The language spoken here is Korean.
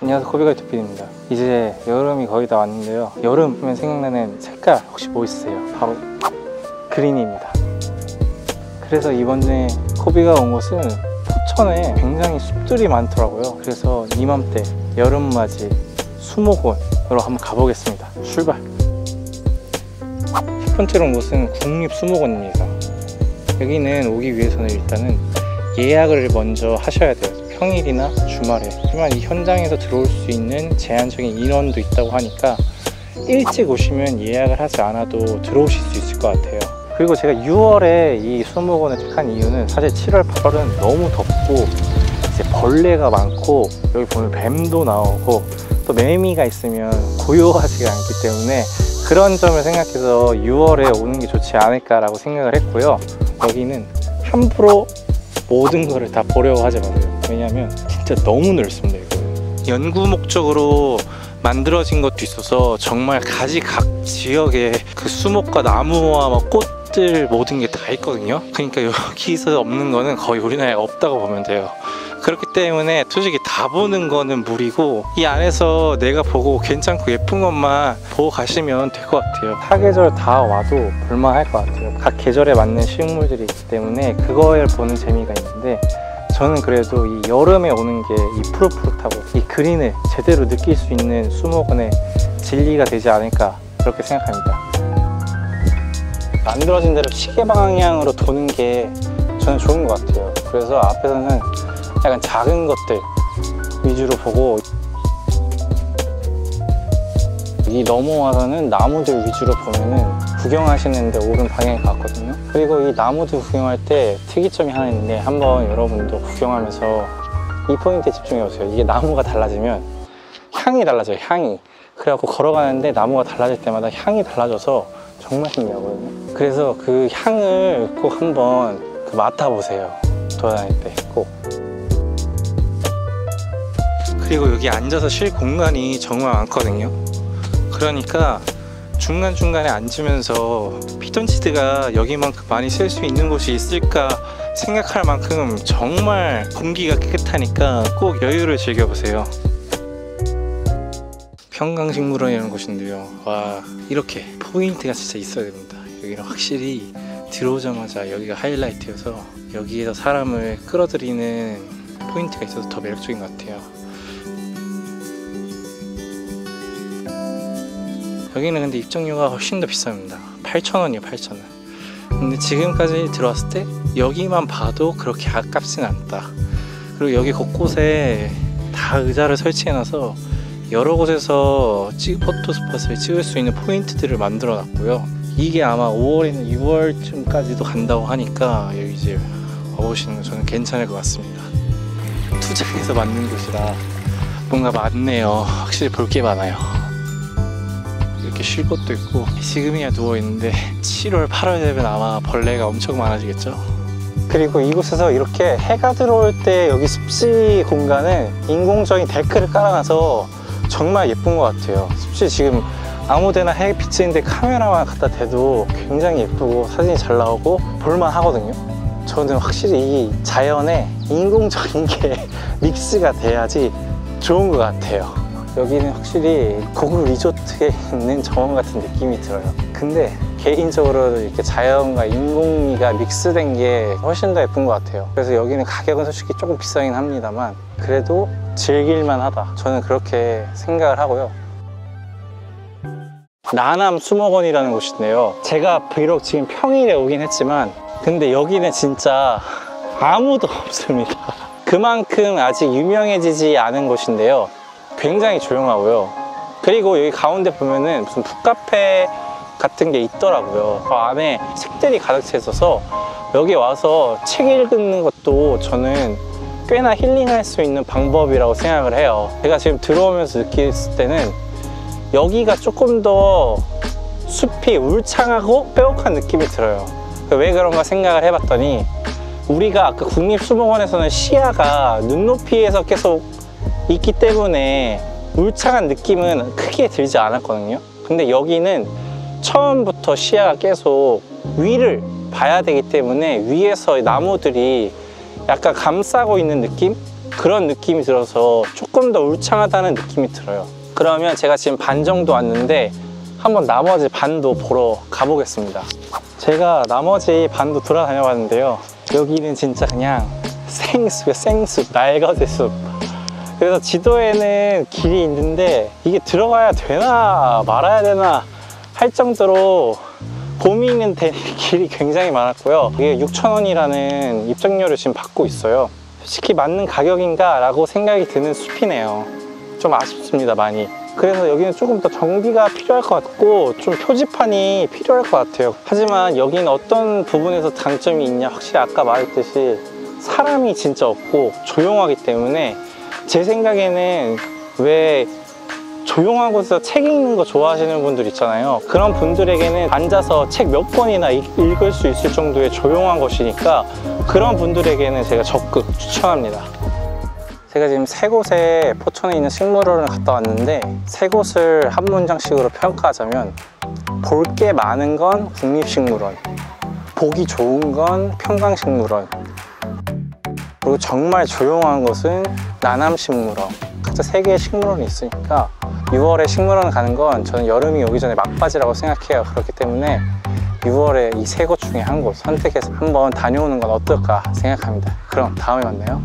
안녕하세요 코비가이트 PD입니다. 이제 여름이 거의 다 왔는데요. 여름 하면 생각나는 색깔 혹시 뭐 있으세요? 바로 그린입니다. 그래서 이번에 코비가 온 곳은 포천에 굉장히 숲들이 많더라고요. 그래서 이맘때 여름맞이 수목원으로 한번 가보겠습니다. 출발! 첫 번째로 온 곳은 국립수목원입니다. 여기는 오기 위해서는 일단은 예약을 먼저 하셔야 돼요 평일이나 주말에 하지만 이 현장에서 들어올 수 있는 제한적인 인원도 있다고 하니까 일찍 오시면 예약을 하지 않아도 들어오실 수 있을 것 같아요. 그리고 제가 6월에 이 수목원을 택한 이유는 사실 7월 8월은 너무 덥고 이제 벌레가 많고 여기 보면 뱀도 나오고 또 매미가 있으면 고요하지가 않기 때문에 그런 점을 생각해서 6월에 오는 게 좋지 않을까라고 생각을 했고요. 여기는 함부로 모든 거를 다 보려고 하지 마세요 왜냐하면 진짜 너무 넓습니다 이거. 연구 목적으로 만들어진 것도 있어서 정말 가지각 지역에 그 수목과 나무와 막 꽃들 모든 게 다 있거든요. 그러니까 여기서 없는 거는 거의 우리나라에 없다고 보면 돼요. 그렇기 때문에 솔직히 다 보는 거는 무리고 이 안에서 내가 보고 괜찮고 예쁜 것만 보고 가시면 될 것 같아요. 사계절 다 와도 볼만할 것 같아요. 각 계절에 맞는 식물들이 있기 때문에 그걸 보는 재미가 있는데 저는 그래도 이 여름에 오는 게 이 푸릇푸릇하고 이 그린을 제대로 느낄 수 있는 수목원의 진리가 되지 않을까 그렇게 생각합니다. 만들어진 대로 시계 방향으로 도는 게 저는 좋은 것 같아요. 그래서 앞에서는 약간 작은 것들 위주로 보고 이 넘어와서는 나무들 위주로 보면은 구경하시는데 옳은 방향이 같거든요. 그리고 이 나무들 구경할 때 특이점이 하나 있는데 한번 여러분도 구경하면서 이 포인트에 집중해 보세요. 이게 나무가 달라지면 향이 달라져요 향이. 그래갖고 걸어가는데 나무가 달라질 때마다 향이 달라져서 정말 신기하거든요. 그래서 그 향을 꼭 한번 그 맡아보세요. 돌아다닐 때 꼭. 그리고 여기 앉아서 쉴 공간이 정말 많거든요. 그러니까 중간중간에 앉으면서 피톤치드가 여기만큼 많이 쓸 수 있는 곳이 있을까 생각할 만큼 정말 공기가 깨끗하니까 꼭 여유를 즐겨보세요. 평강식물원이라는 곳인데요. 와 이렇게 포인트가 진짜 있어야 됩니다. 여기는 확실히 들어오자마자 여기가 하이라이트여서 여기에서 사람을 끌어들이는 포인트가 있어서 더 매력적인 것 같아요 여기는 근데 입장료가 훨씬 더 비쌉니다. 8,000원이에요 8,000원. 근데 지금까지 들어왔을 때 여기만 봐도 그렇게 아깝진 않다. 그리고 여기 곳곳에 다 의자를 설치해놔서 여러 곳에서 찍, 포토스팟을 찍을 수 있는 포인트들을 만들어 놨고요. 이게 아마 5월이나 6월쯤까지도 간다고 하니까 여기 이제 와보시는 거 저는 괜찮을 것 같습니다. 투자해서 만든 곳이라 뭔가 많네요. 확실히 볼 게 많아요 쉴 곳도 있고 지금이야 누워있는데 7월 8월 되면 아마 벌레가 엄청 많아지겠죠? 그리고 이곳에서 이렇게 해가 들어올 때 여기 습지 공간을 인공적인 데크를 깔아놔서 정말 예쁜 것 같아요. 습지 지금 아무데나 햇빛인데 카메라만 갖다 대도 굉장히 예쁘고 사진이 잘 나오고 볼만 하거든요. 저는 확실히 이 자연에 인공적인 게 믹스가 돼야지 좋은 것 같아요 여기는 확실히 고급 리조트에 있는 정원 같은 느낌이 들어요. 근데 개인적으로 이렇게 자연과 인공미가 믹스된 게 훨씬 더 예쁜 것 같아요. 그래서 여기는 가격은 솔직히 조금 비싸긴 합니다만 그래도 즐길만 하다. 저는 그렇게 생각을 하고요. 나남 수목원이라는 곳인데요. 제가 비록 지금 평일에 오긴 했지만 근데 여기는 진짜 아무도 없습니다. 그만큼 아직 유명해지지 않은 곳인데요 굉장히 조용하고요. 그리고 여기 가운데 보면은 무슨 북카페 같은 게 있더라고요. 그 안에 책들이 가득 차 있어서 여기 와서 책 읽는 것도 저는 꽤나 힐링할 수 있는 방법이라고 생각을 해요. 제가 지금 들어오면서 느꼈을 때는 여기가 조금 더 숲이 울창하고 빼곡한 느낌이 들어요. 왜 그런가 생각을 해봤더니 우리가 아까 국립수목원에서는 시야가 눈높이에서 계속 있기 때문에 울창한 느낌은 크게 들지 않았거든요 근데 여기는 처음부터 시야가 계속 위를 봐야 되기 때문에 위에서 나무들이 약간 감싸고 있는 느낌? 그런 느낌이 들어서 조금 더 울창하다는 느낌이 들어요. 그러면 제가 지금 반 정도 왔는데 한번 나머지 반도 보러 가보겠습니다. 제가 나머지 반도 돌아다녀 봤는데요. 여기는 진짜 그냥 생숲이야, 생숲, 낡아진 숲. 그래서 지도에는 길이 있는데 이게 들어가야 되나 말아야 되나 할 정도로 고민은 된 길이 굉장히 많았고요. 이게 6,000원이라는 입장료를 지금 받고 있어요. 솔직히 맞는 가격인가 라고 생각이 드는 숲이네요. 좀 아쉽습니다, 많이. 그래서 여기는 조금 더 정비가 필요할 것 같고 좀 표지판이 필요할 것 같아요. 하지만 여기는 어떤 부분에서 장점이 있냐 확실히 아까 말했듯이 사람이 진짜 없고 조용하기 때문에 제 생각에는 왜 조용한 곳에서 책 읽는 거 좋아하시는 분들 있잖아요. 그런 분들에게는 앉아서 책 몇 권이나 읽- 읽을 수 있을 정도의 조용한 곳이니까 그런 분들에게는 제가 적극 추천합니다. 제가 지금 세 곳에 포천에 있는 식물원을 갔다 왔는데 세 곳을 한 문장씩으로 평가하자면 볼 게 많은 건 국립식물원, 보기 좋은 건 평강식물원, 그리고 정말 조용한 곳은 나남식물원. 각자 세 개의 식물원이 있으니까 6월에 식물원 가는 건 저는 여름이 오기 전에 막바지라고 생각해요. 그렇기 때문에 6월에 이 세 곳 중에 한 곳 선택해서 한번 다녀오는 건 어떨까 생각합니다. 그럼 다음에 만나요.